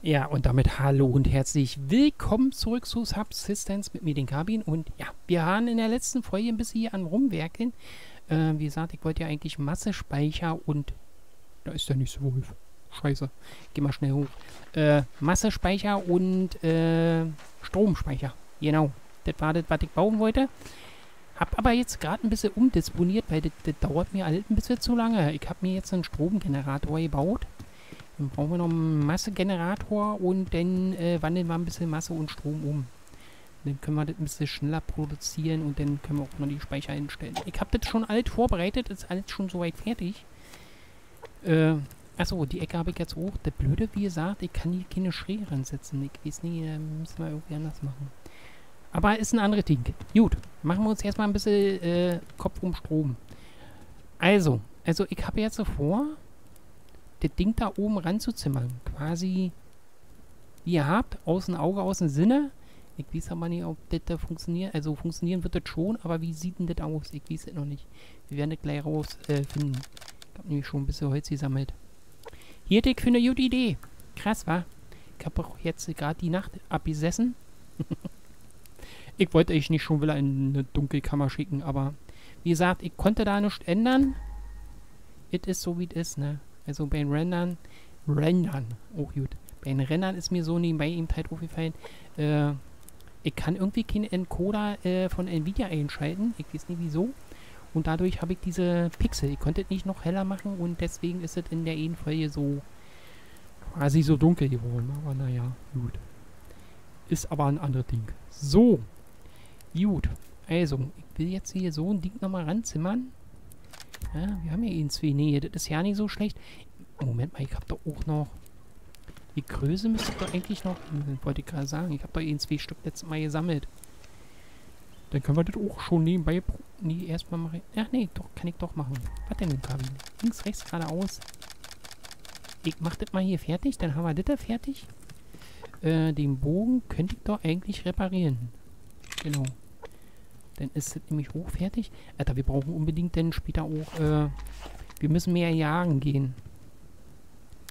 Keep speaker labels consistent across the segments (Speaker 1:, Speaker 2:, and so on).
Speaker 1: Ja, und damit hallo und herzlich willkommen zurück zu Subsistence mit mir, den Kabin. Und ja, wir haben in der letzten Folge ein bisschen hier an Rumwerkeln. Äh, wie gesagt, ich wollte ja eigentlich Massespeicher und... Da ist der nächste Wolf. Scheiße. Geh mal schnell hoch. Äh, Massespeicher und äh, Stromspeicher. Genau. Das war das, was ich bauen wollte. Hab aber jetzt gerade ein bisschen umdisponiert, weil das, das dauert mir halt ein bisschen zu lange. Ich habe mir jetzt einen Stromgenerator gebaut. Dann brauchen wir noch einen Massegenerator und dann äh, wandeln wir ein bisschen Masse und Strom um. Dann können wir das ein bisschen schneller produzieren und dann können wir auch noch die Speicher einstellen. Ich habe das schon alles vorbereitet, ist alles schon soweit fertig. Äh, achso, die Ecke habe ich jetzt auch. Das Blöde, wie gesagt, ich kann hier keine Schree ransetzen. Ich weiß nicht, da müssen wir irgendwie anders machen. Aber ist ein anderes Ding. Gut, machen wir uns erstmal ein bisschen äh, Kopf um Strom. Also, also ich habe jetzt so vor, das Ding da oben ranzuzimmern. Quasi, wie ihr habt, aus dem Auge, aus dem Sinne. Ich weiß aber nicht, ob das da funktioniert. Also funktionieren wird das schon, aber wie sieht denn das aus? Ich weiß es noch nicht. Wir werden das gleich rausfinden. Äh, ich habe nämlich schon ein bisschen Holz gesammelt. Hier, Dick, für eine gute Idee. Krass, wa? Ich habe auch jetzt gerade die Nacht abgesessen. ich wollte euch nicht schon wieder in eine Dunkelkammer schicken, aber wie gesagt, ich konnte da nichts ändern. Es ist so, wie es ist, ne? Also bei den Rendern, Rendern, oh gut. Bei den Rendern ist mir so nebenbei eben halt aufgefallen, äh, ich kann irgendwie keinen Encoder äh, von Nvidia einschalten. Ich weiß nicht wieso. Und dadurch habe ich diese Pixel. Ich konnte es nicht noch heller machen und deswegen ist es in der einen Folge so quasi so dunkel geworden. Aber naja, gut. Ist aber ein anderes Ding. So. Gut. Also, ich will jetzt hier so ein Ding nochmal ranzimmern. Ja, wir haben ja ihn zwei. Nee, das ist ja nicht so schlecht. Moment mal, ich habe doch auch noch... Die Größe müsste doch eigentlich noch... Wollte ich gerade sagen. Ich habe doch ihn zwei Stück letztes Mal gesammelt. Dann können wir das auch schon nebenbei... Nee, erstmal machen. Ach nee, doch, kann ich doch machen. Was denn nun, Kabin? Links, rechts, geradeaus. Ich mach das mal hier fertig. Dann haben wir das da fertig. Äh, den Bogen könnte ich doch eigentlich reparieren. Genau. Dann ist es nämlich hochfertig. Alter, wir brauchen unbedingt dann später auch, äh, wir müssen mehr jagen gehen.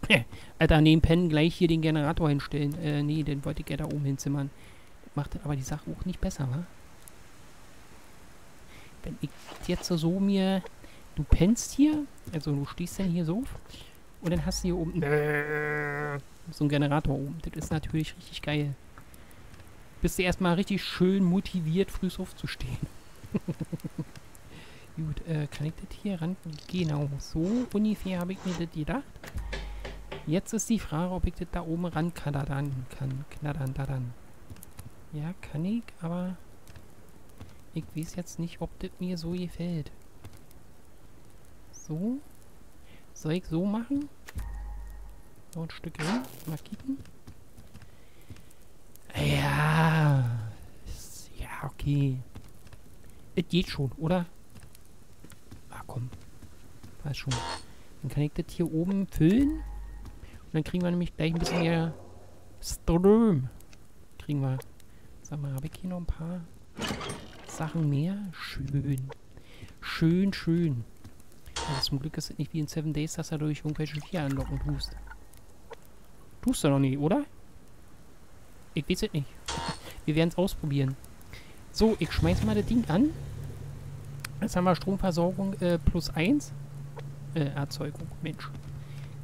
Speaker 1: Alter, neben Pennen gleich hier den Generator hinstellen. Äh, nee, den wollte ich ja da oben hinzimmern. Macht aber die Sache auch nicht besser, wa? Wenn ich jetzt so mir... Du pennst hier, also du stehst dann hier so und dann hast du hier oben so einen Generator oben. Das ist natürlich richtig geil bist du erstmal richtig schön motiviert, früh aufzustehen. Gut, äh, kann ich das hier ran? Genau, so ungefähr habe ich mir das gedacht. Jetzt ist die Frage, ob ich das da oben ran knattern kann. Knattern, daddern. Ja, kann ich, aber ich weiß jetzt nicht, ob das mir so gefällt. So. Soll ich so machen? Noch ein Stück hin. Mal kippen. Ja. Ja, okay. Es geht schon, oder? Ah, komm. Weiß schon. Dann kann ich das hier oben füllen. Und dann kriegen wir nämlich gleich ein bisschen mehr Strom. Kriegen wir. Sag mal, habe ich hier noch ein paar Sachen mehr? Schön. Schön, schön. Also zum Glück ist es nicht wie in Seven Days, dass er durch irgendwelche Vier anlocken tust. Tust du noch nie, oder? Ich weiß es nicht. Wir werden es ausprobieren. So, ich schmeiße mal das Ding an. Jetzt haben wir Stromversorgung äh, plus 1. Äh, Erzeugung, Mensch.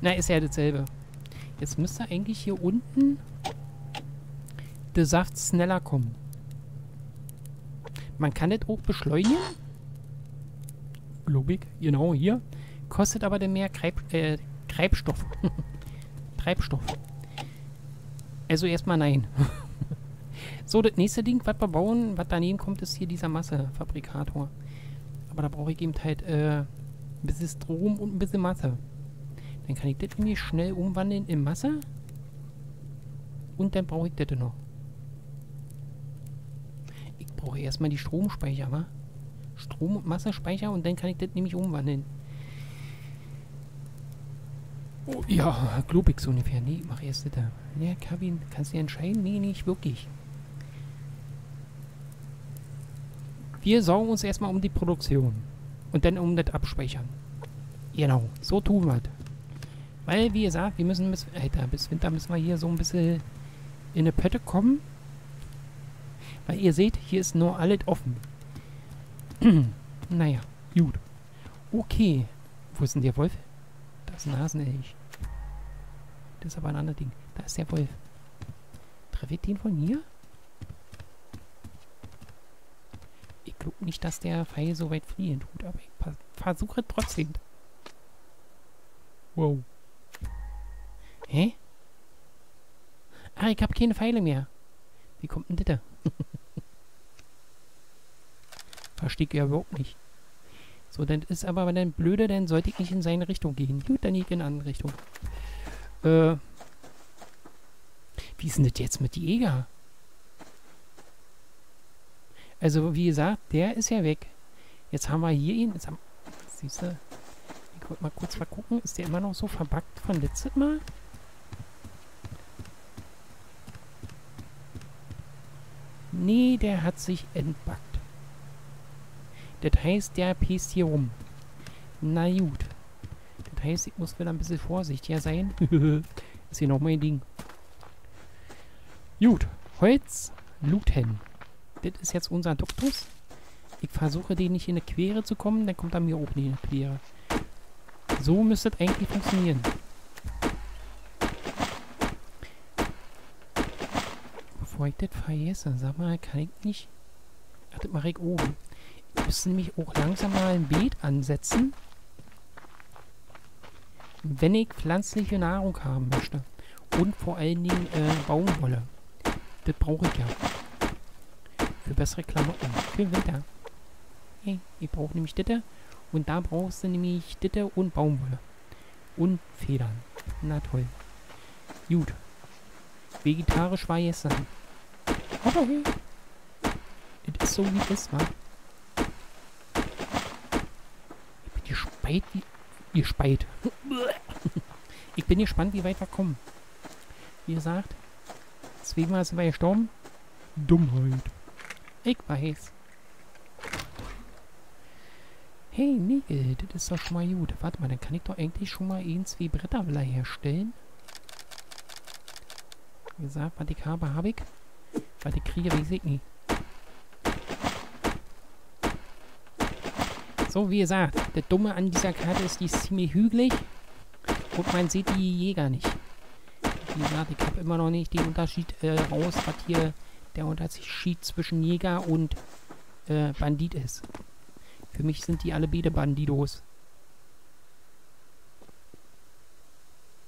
Speaker 1: Na, ist ja dasselbe. Jetzt müsste eigentlich hier unten der Saft schneller kommen. Man kann das auch beschleunigen. Glaube Genau, hier. Kostet aber dann mehr Treib, äh, Treibstoff. Treibstoff. Also erstmal nein. so, das nächste Ding, was wir bauen, was daneben kommt, ist hier dieser Massefabrikator. Aber da brauche ich eben halt äh, ein bisschen Strom und ein bisschen Masse. Dann kann ich das nämlich schnell umwandeln in Masse. Und dann brauche ich das noch. Ich brauche erstmal die Stromspeicher, wa? Strom- und Massespeicher und dann kann ich das nämlich umwandeln. Oh, ja, globig so ungefähr. Nee, mach erst das. Ja, Kabin, kannst du entscheiden? Nee, nicht wirklich. Wir sorgen uns erstmal um die Produktion. Und dann um das Abspeichern. Genau, so tun wir es. Weil, wie gesagt, wir müssen bis, Alter, bis Winter müssen wir hier so ein bisschen in eine Pötte kommen. Weil ihr seht, hier ist nur alles offen. naja, gut. Okay. Wo ist denn der Wolf? Da ist ein Hasenelch. Das ist aber ein anderes Ding. Da ist der Wolf. Treffe ich den von hier? Ich glaube nicht, dass der Pfeil so weit fliehen tut, aber ich versuche trotzdem. Wow. Hä? Ah, ich habe keine Pfeile mehr. Wie kommt denn das da? Verstehe ich ja überhaupt nicht. So, dann ist aber dann blöde, dann sollte ich nicht in seine Richtung gehen. Gut, dann gehe ich in eine andere Richtung. Äh. Wie ist denn das jetzt mit Jäger? Also, wie gesagt, der ist ja weg. Jetzt haben wir hier ihn. Jetzt haben, siehst du, ich wollte mal kurz mal gucken. Ist der immer noch so verbackt von letztes Mal? Nee, der hat sich entbackt. Das heißt, der piest hier rum. Na gut. Das heißt, ich muss wieder ein bisschen vorsichtiger sein. ist hier noch mein Ding. Gut. Holz, Luten. Das ist jetzt unser Doktus. Ich versuche, den nicht in eine Quere zu kommen, dann kommt er mir auch nicht in eine Quere. So müsste es eigentlich funktionieren. bevor ich das vergesse, sag mal, kann ich nicht... Ach, das mache ich oben. Ich müsste nämlich auch langsam mal ein Beet ansetzen, wenn ich pflanzliche Nahrung haben möchte. Und vor allen Dingen äh, Baumwolle. Das brauche ich ja. Für bessere Klamotten. Für Winter. Hey, ich brauche nämlich Ditte. Und da brauchst du nämlich Ditte und Baumwolle. Und Federn. Na toll. Gut. Vegetarisch war gestern. Aber hey. Es ist so, wie es ist, wa? Ich bin gespannt, wie... Ihr speit. ich bin gespannt, wie weit wir kommen. Wie gesagt, zweimal sind wir gestorben. Dummheit. Ich weiß. Hey, Nägel, das ist doch schon mal gut. Warte mal, dann kann ich doch eigentlich schon mal ein, zwei Bretter herstellen. Wie gesagt, was ich habe, habe ich. Was ich kriege, weiß ich nicht. So, wie gesagt, das Dumme an dieser Karte ist, die ist ziemlich hügelig. Und man sieht die Jäger nicht. Wie gesagt, ich habe immer noch nicht den Unterschied äh, raus, was hier der Unterschied zwischen Jäger und äh, Bandit ist. Für mich sind die alle beide Bandidos.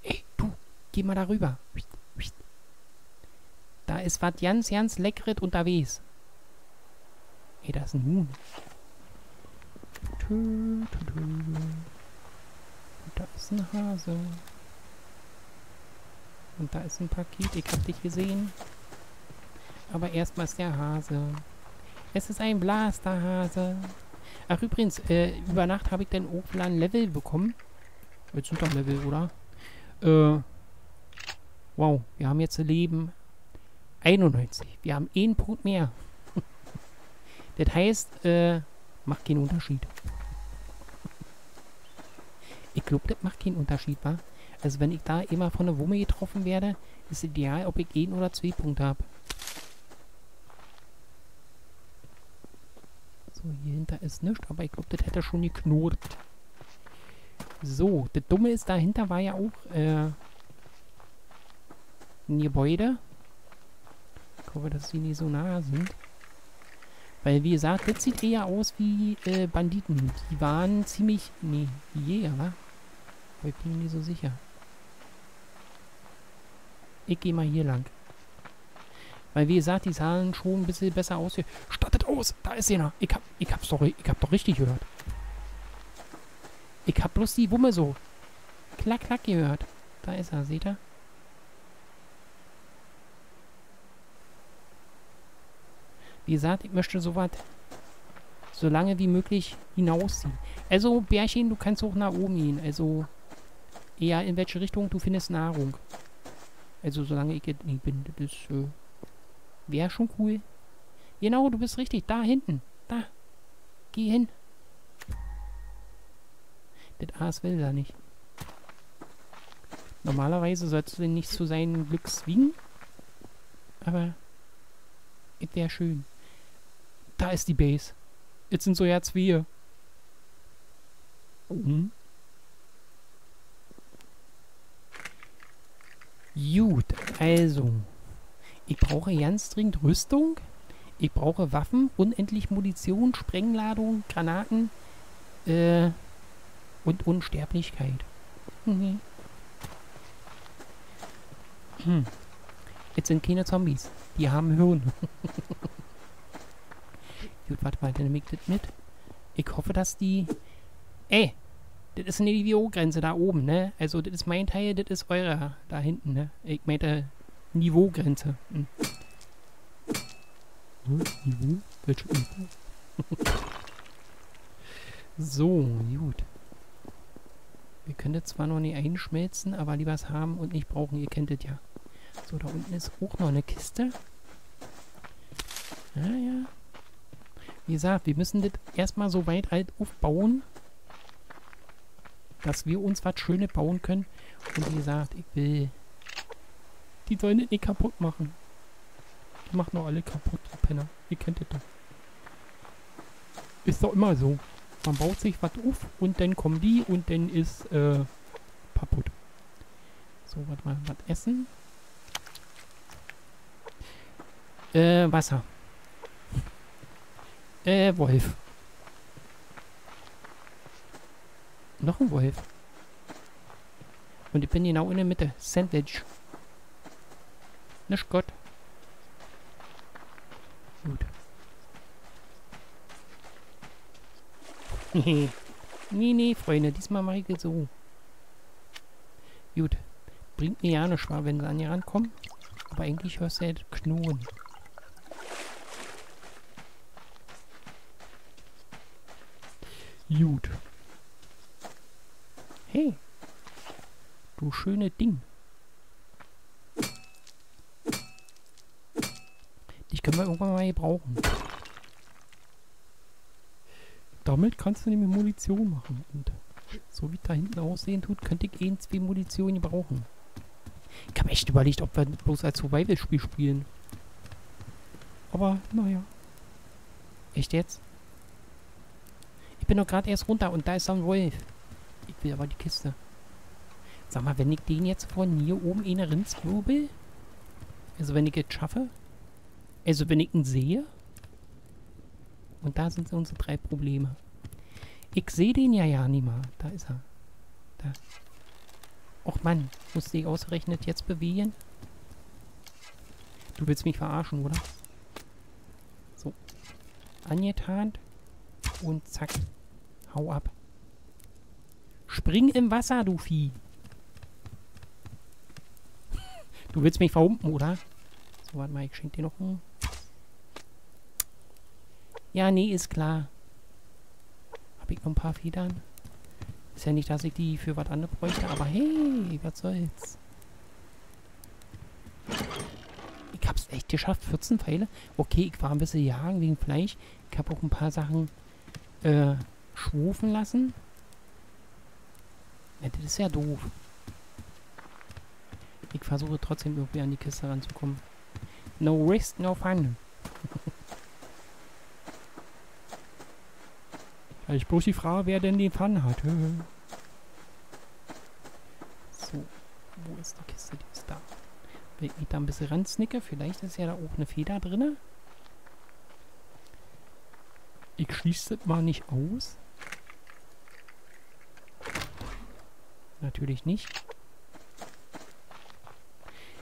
Speaker 1: Ey, du, geh mal darüber. Da ist was ganz, ganz Leckeres unterwegs. Ey, da ist ein Huhn. Und da ist ein Hase. Und da ist ein Paket. Ich hab dich gesehen. Aber erstmal ist der Hase. Es ist ein Blasterhase. Ach, übrigens, äh, über Nacht habe ich dann auch ein Level bekommen. Jetzt sind doch Level, oder? Äh, wow, wir haben jetzt Leben 91. Wir haben einen Punkt mehr. das heißt, äh, macht keinen Unterschied. Ich glaube, das macht keinen Unterschied, wa? Also wenn ich da immer von der Wumme getroffen werde, ist ideal, ob ich einen oder zwei Punkte habe. So, hier hinter ist nichts, aber ich glaube, das hätte schon geknurrt. So, das Dumme ist, dahinter war ja auch äh, ein Gebäude hoffe, dass sie nicht so nah sind. Weil, wie gesagt, das sieht eher aus wie äh, Banditen. Die waren ziemlich... Nee, Jäger, wa? Aber ich bin mir nicht so sicher. Ich gehe mal hier lang. Weil, wie gesagt, die sahen schon ein bisschen besser aus. Stattet aus! Da ist einer! Ich hab, ich hab's doch, ich hab doch richtig gehört. Ich hab bloß die Wumme so. Klack, klack gehört. Da ist er, seht ihr? Wie gesagt, ich möchte sowas so lange wie möglich hinausziehen. Also, Bärchen, du kannst auch nach oben gehen. Also, eher in welche Richtung du findest Nahrung. Also, solange ich jetzt nicht bin, das äh, wäre schon cool. Genau, du bist richtig. Da hinten. Da. Geh hin. Das Aas will da nicht. Normalerweise sollst du den nicht zu seinem Glück zwingen. Aber es wäre schön. Da ist die Base. Jetzt sind so ja zwei. Mhm. Gut, also. Ich brauche ganz dringend Rüstung. Ich brauche Waffen, unendlich Munition, Sprengladung, Granaten äh, und Unsterblichkeit. Mhm. Hm. Jetzt sind keine Zombies. Die haben Hirn. Gut, warte mal, dann nehme ich das mit. Ich hoffe, dass die... Ey, das ist eine Niveaugrenze da oben, ne? Also, das ist mein Teil, das ist eurer da hinten, ne? Ich meinte Niveaugrenze. Hm. Hm, Niveau? Welche Niveau? so, gut. Wir können das zwar noch nicht einschmelzen, aber lieber es haben und nicht brauchen. Ihr kennt das ja. So, da unten ist auch noch eine Kiste. Ja, ja. Wie gesagt, wir müssen das erstmal so weit alt aufbauen, dass wir uns was Schönes bauen können. Und wie gesagt, ich will... Die sollen das nicht kaputt machen. Die machen doch alle kaputt, die Penner. Ihr kennt das doch. Ist doch immer so. Man baut sich was auf und dann kommen die und dann ist äh, kaputt. So, warte mal, was essen? Äh, Wasser. Äh, Wolf. Noch ein Wolf. Und ich bin genau in der Mitte. Sandwich. Nicht Gott. Gut. Nee, nee, Freunde. Diesmal mache ich es so. Gut. Bringt mir ja nichts, wenn sie an ihr rankommen. Aber eigentlich hörst du ja Knurren. Gut. Hey. Du schöne Ding. Dich können wir irgendwann mal gebrauchen. Damit kannst du nämlich Munition machen. Und so wie da hinten aussehen tut, könnte ich eh zwei Munition gebrauchen. Ich habe echt überlegt, ob wir bloß als Survival-Spiel spielen. Aber, naja. Echt jetzt? Ich bin doch gerade erst runter und da ist ein Wolf. Ich will aber die Kiste. Sag mal, wenn ich den jetzt von hier oben in eine Rindswirbel? Also wenn ich es schaffe? Also wenn ich ihn sehe? Und da sind unsere drei Probleme. Ich sehe den ja ja nicht mal. Da ist er. Da. Och Mann, muss ich ausgerechnet jetzt bewegen? Du willst mich verarschen, oder? So. Angetarnt. Und zack. Hau ab. Spring im Wasser, du Vieh. Du willst mich verhumpen, oder? So, warte mal, ich schenke dir noch einen. Ja, nee, ist klar. Ein paar Federn? Ist ja nicht, dass ich die für was anderes bräuchte, aber hey, was soll's. Ich hab's echt geschafft, 14 Pfeile. Okay, ich war ein bisschen jagen wegen Fleisch. Ich habe auch ein paar Sachen äh, schwufen lassen. Ja, das ist ja doof. Ich versuche trotzdem irgendwie an die Kiste ranzukommen. No risk, no fun. Ich bloß die Frage, wer denn den Fun hat. so, wo ist die Kiste? Die ist da. Wenn ich da ein bisschen ransnicke, vielleicht ist ja da auch eine Feder drin. Ich schließe das mal nicht aus. Natürlich nicht.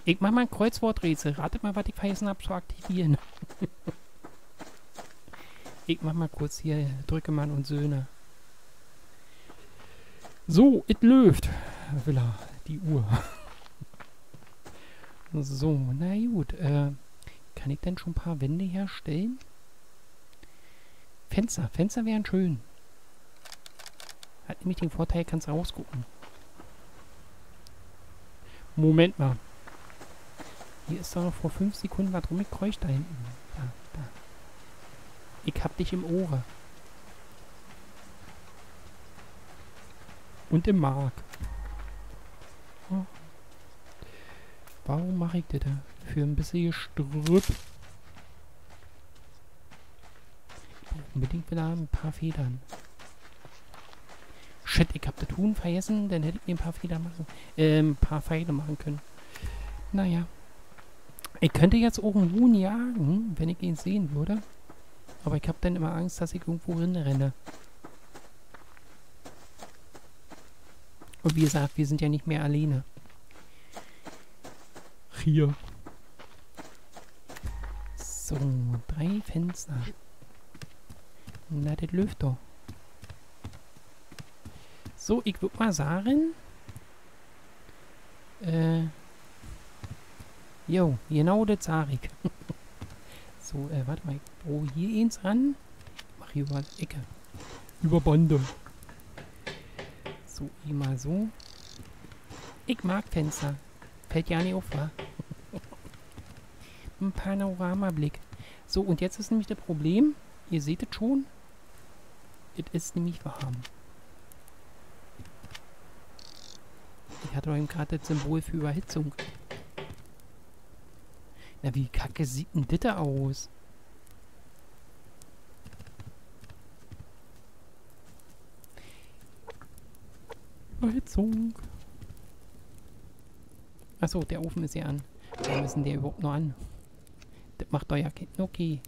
Speaker 1: Ich mach mal ein Kreuzworträtsel. Ratet mal, was ich vergessen habe zu aktivieren. ich mach mal kurz hier Drückemann und Söhne. So, it läuft. Villa, die Uhr. so, na gut. Äh, kann ich denn schon ein paar Wände herstellen? Fenster. Fenster wären schön. Hat nämlich den Vorteil, kannst rausgucken. Moment mal. Hier ist doch noch vor 5 Sekunden was rumgekreucht da hinten. Da, da. Ich hab dich im Ohre. Und im Mark. Oh, Warum mache ich das da? Für ein bisschen brauche unbedingt wieder ein paar Federn. Shit, ich hab das Huhn vergessen, dann hätte ich mir ein paar Federn machen, äh, ein paar Pfeile machen können. Naja. Ich könnte jetzt auch einen Huhn jagen, wenn ich ihn sehen würde. Aber ich habe dann immer Angst, dass ich irgendwo renne. Und wie gesagt, wir sind ja nicht mehr alleine. Hier. So, drei Fenster. Na, das läuft doch. So, ich würde mal sagen. Äh. Jo, genau das sage ich. so, äh, warte mal. Oh, hier eins ran. Mach hier über Ecke. Über Bande. So, hier mal so. Ich mag Fenster. Fällt ja nicht auf, wa? Ein Panoramablick. So, und jetzt ist nämlich das Problem. Ihr seht es schon. Es ist nämlich warm. Ich hatte doch eben gerade das Symbol für Überhitzung. Na, wie kacke sieht denn das aus? Überhitzung. Achso, der Ofen ist ja an. Warum ist denn der überhaupt noch an? Das macht ja kein... Okay.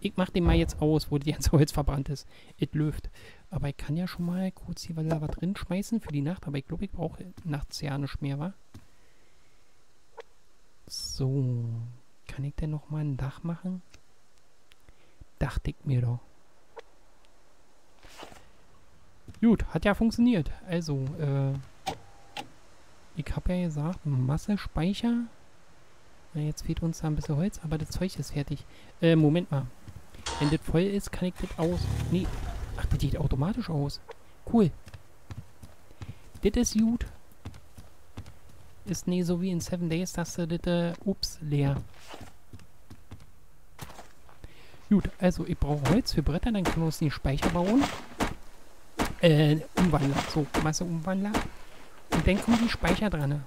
Speaker 1: Ich mach den mal jetzt aus, wo das ganze Holz verbrannt ist. Es läuft. Aber ich kann ja schon mal kurz hier Lava drin schmeißen für die Nacht. Aber ich glaube, ich brauche nachts ja nicht mehr, wa? So. Kann ich denn noch mal ein Dach machen? Dachte ich mir doch. Gut, hat ja funktioniert. Also, äh... Ich habe ja gesagt, Masse Speicher. Na, jetzt fehlt uns da ein bisschen Holz, aber das Zeug ist fertig. Äh, Moment mal. Wenn das voll ist, kann ich das aus... Nee. Ach, das geht automatisch aus. Cool. Das ist gut. Ist nie so wie in 7 Days, dass du das, äh, ups, leer. Gut, also ich brauche Holz für Bretter, dann können wir uns den Speicher bauen. Äh, Umwandler. So, Masse-Umwandler. Und dann kommen die Speicher dran.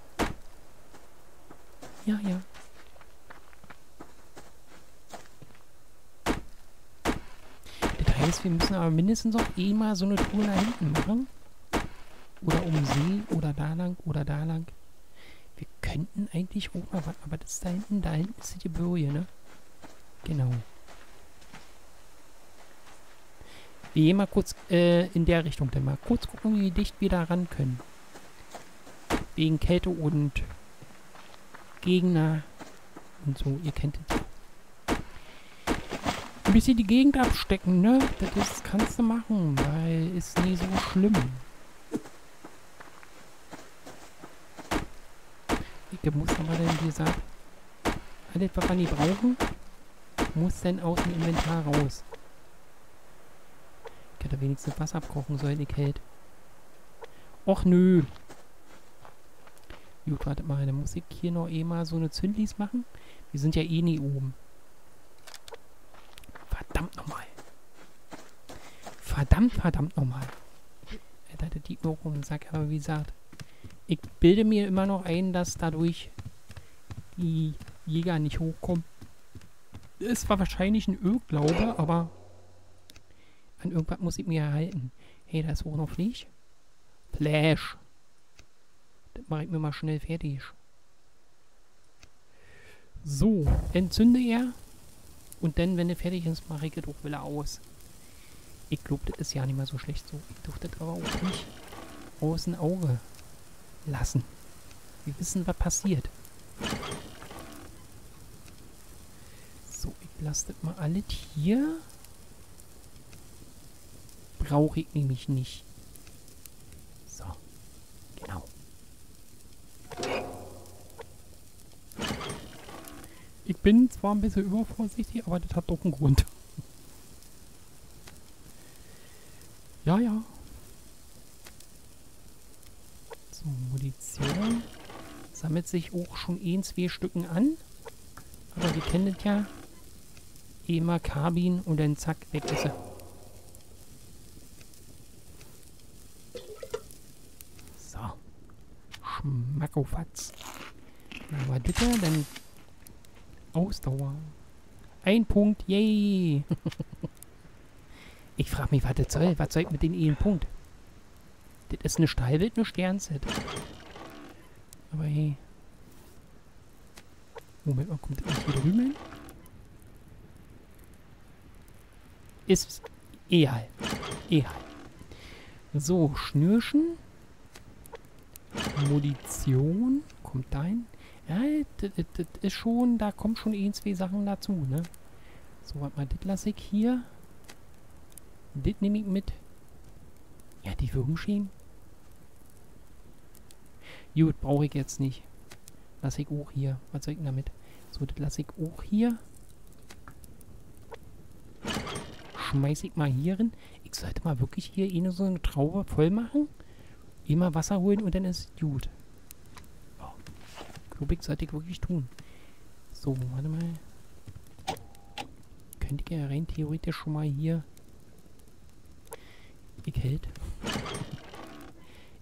Speaker 1: Ja, ja. Das heißt, wir müssen aber mindestens noch eh mal so eine Tour nach hinten machen. Oder um See oder da lang oder da lang. Könnten eigentlich mal was, aber das ist da hinten, da hinten ist die Boje, ne? Genau. Wir gehen mal kurz äh, in der Richtung dann mal kurz gucken, wie dicht wir da ran können. Wegen Kälte und Gegner und so. Ihr kennt es. Ein bisschen die Gegend abstecken, ne? Das kannst du machen, weil ist nie so schlimm. Ich muss dann, wie gesagt, alles, was wir nicht brauchen, muss dann aus dem Inventar raus. Ich hätte wenigstens was abkochen sollen, die Kälte. Och nö. Gut, warte mal, dann muss ich hier noch eh mal so eine Zündlis machen. Wir sind ja eh nie oben. Verdammt nochmal. Verdammt, verdammt nochmal. Er hatte die noch um den Sack, aber wie gesagt, ich bilde mir immer noch ein, dass dadurch die Jäger nicht hochkommen. Es war wahrscheinlich ein Irrglaube, aber an irgendwas muss ich mir erhalten. Hey, da ist auch noch Fleisch. Flash. Das mache ich mir mal schnell fertig. So, entzünde er. Und dann, wenn er fertig ist, mache ich es auch wieder aus. Ich glaube, das ist ja nicht mehr so schlecht so. Ich durfte das aber auch nicht aus dem Auge lassen. Wir wissen, was passiert. So, ich lasse mal alles hier. Brauche ich nämlich nicht. So, genau. Ich bin zwar ein bisschen übervorsichtig, aber das hat doch einen Grund. Ja, ja. So, Munition. Sammelt sich auch schon ein, zwei Stücken an. Aber wir kennen das ja. Immer Kabin und dann zack, weg ist er. So. Schmackofatz. Aber bitte, dann Ausdauer. Ein Punkt, yay! ich frage mich, was das soll. Was soll ich mit den einen Punkt? Das ist eine Stahlbild, eine Sternzeit. Aber hey. Moment mal, kommt das hier drüben hin? Ist egal. Egal. So, Schnürchen. Munition. Kommt dahin. Ja, das, ist schon, da kommen schon ein, zwei Sachen dazu, ne? So, warte mal, das lasse ich hier. Das nehme ich mit. Ja, die Wirkungschienen. Gut, brauche ich jetzt nicht. Lasse ich auch hier. Was soll ich denn damit? So, das lasse ich auch hier. Schmeiße ich mal hier rein. Ich sollte mal wirklich hier eine so eine Traube voll machen. Immer Wasser holen und dann ist gut. Oh. Ich, sollte ich wirklich tun. So, warte mal. Könnte ich ja rein theoretisch schon mal hier... Ich hält.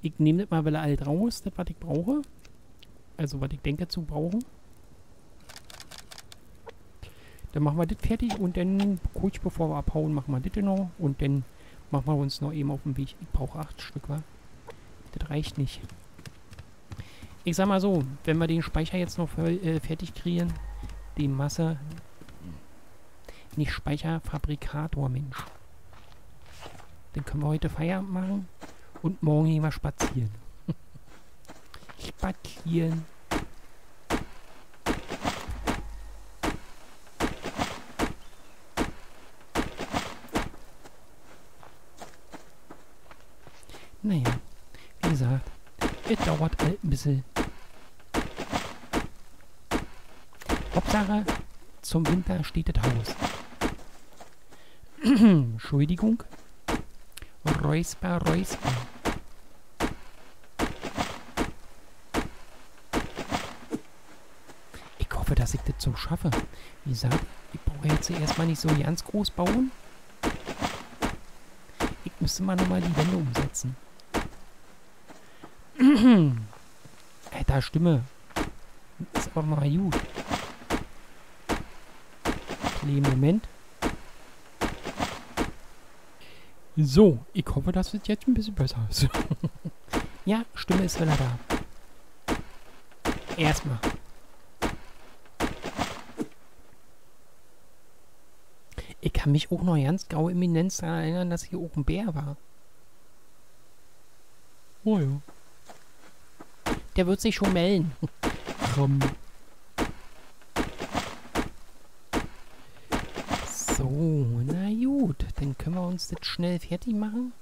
Speaker 1: Ich nehme das mal weil er alt raus, das was ich brauche. Also was ich denke zu brauchen. Dann machen wir das fertig und dann kurz bevor wir abhauen, machen wir das noch und dann machen wir uns noch eben auf den Weg. Ich brauche acht Stück, wa? Das reicht nicht. Ich sag mal so, wenn wir den Speicher jetzt noch äh, fertig kriegen, die Masse, nicht Speicherfabrikator, Mensch. Dann können wir heute Feierabend machen. Und morgen gehen wir spazieren. spazieren. Naja, wie gesagt, es dauert halt ein bisschen. Hauptsache, zum Winter steht das Haus. Entschuldigung. Räusper, Räusper. Ich hoffe, dass ich das so schaffe. Wie gesagt, ich brauche jetzt erstmal nicht so ganz groß bauen. Ich müsste mal nochmal die Wände umsetzen. Alter, Stimme. Ist aber mal gut. Kleinen Moment. So, ich hoffe, dass es jetzt ein bisschen besser ist. ja, Stimme ist wieder da. Erstmal. Ich kann mich auch noch ganz grau Eminenz daran erinnern, dass hier auch ein Bär war. Oh ja. Der wird sich schon melden. So, na gut. Dann können wir uns das schnell fertig machen.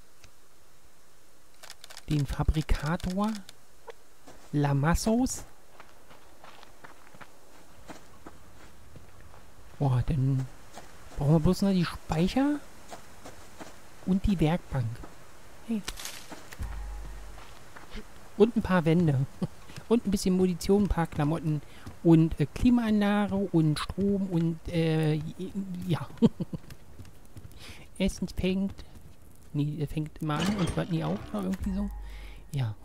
Speaker 1: Den Fabrikator. Lamassos. Boah, dann brauchen wir bloß noch die Speicher und die Werkbank. Hey. Und ein paar Wände. Und ein bisschen Munition, ein paar Klamotten und äh, Klimaanlage und Strom und äh, ja. Essen fängt. Nee, fängt immer an und hört nie auf oder irgendwie so. Ja.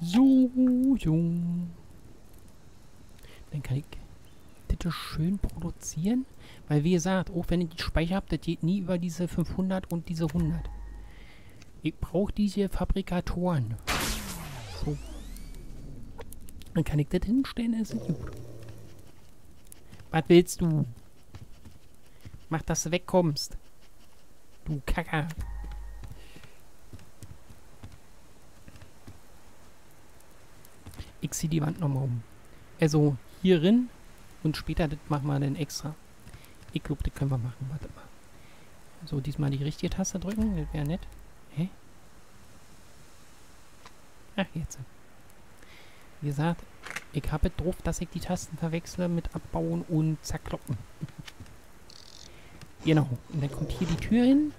Speaker 1: So, so. Dann kann ich das schön produzieren. Weil wie gesagt, auch wenn ich die Speicher habe, das geht nie über diese 500 und diese 100. Ich brauche diese Fabrikatoren. So. Dann kann ich das hinstellen, ist gut. Was willst du? Mach, dass du wegkommst. Du Kacker. Ich ziehe die Wand nochmal um. Also hier drin und später das machen wir dann extra. Ich glaube, das können wir machen. Warte mal. So, diesmal die richtige Taste drücken. Das wäre nett. Hä? Ach, jetzt. Wie gesagt, ich habe drauf, dass ich die Tasten verwechsle mit Abbauen und Zerkloppen. genau. Und dann kommt hier die Tür hin.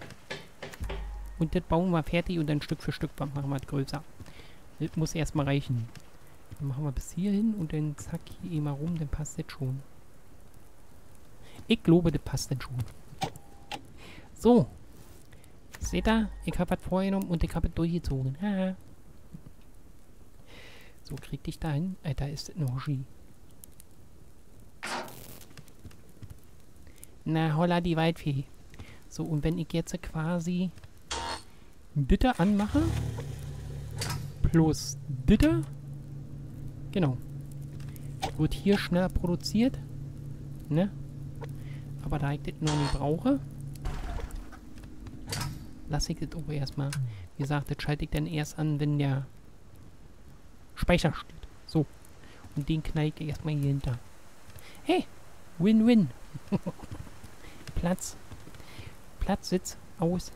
Speaker 1: Und das bauen wir fertig und dann Stück für Stück machen wir es größer. Das muss erstmal reichen. Dann machen wir bis hier hin und dann zack hier immer rum, dann passt das schon. Ich glaube, das passt dann schon. So. Seht ihr? Ich habe was vorgenommen und ich habe es durchgezogen. Haha. So, krieg dich dahin. Alter, ist das ein Hoshi. Na, holla die Waldfee. So, und wenn ich jetzt quasi Ditter anmache, plus Ditter, genau, wird hier schneller produziert, ne? Aber da ich das noch nicht brauche, lasse ich das auch erstmal. Wie gesagt, das schalte ich dann erst an, wenn der Speicher steht. So. Und den knall ich erstmal hier hinter. Hey, Win-Win. Platz. Platz, Sitz, aus.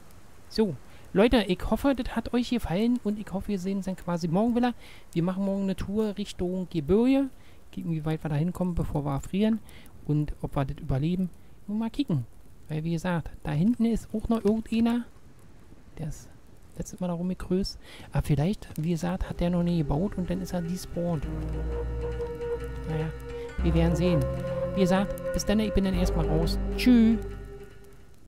Speaker 1: So. Leute, ich hoffe, das hat euch gefallen und ich hoffe, wir sehen uns dann quasi morgen wieder. Wir machen morgen eine Tour Richtung Gebirge. Gucken, wie weit wir da hinkommen, bevor wir frieren. Und ob wir das überleben. Nur mal kicken. Weil, wie gesagt, da hinten ist auch noch irgendeiner. Der ist letztes Mal da rumgegrößt. Aber vielleicht, wie gesagt, hat der noch nie gebaut und dann ist er despawned. Naja, wir werden sehen. Wie gesagt, bis dann, ich bin dann erstmal raus. Tschüss.